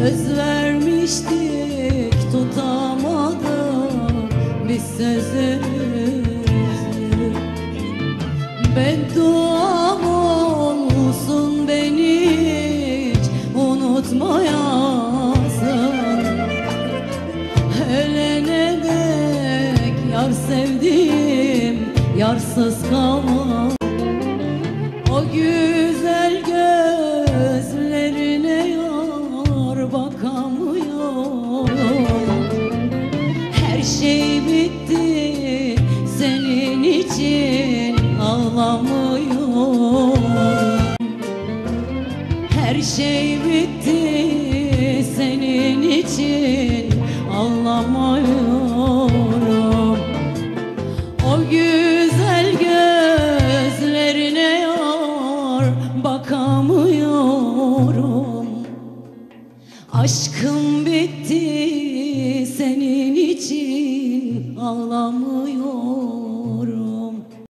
Söz vermiştik tutamadık biz sözümüzü Bedduam olsun beni hiç unutmayasın. Ölene dek yar sevdim yarsız kalmam. O güzel şey bitti senin için ağlamıyorum. Her şey bitti senin için ağlamıyorum. O güzel gözlerine yar bakamıyorum. Aşkım bitti senin için ağlamıyorum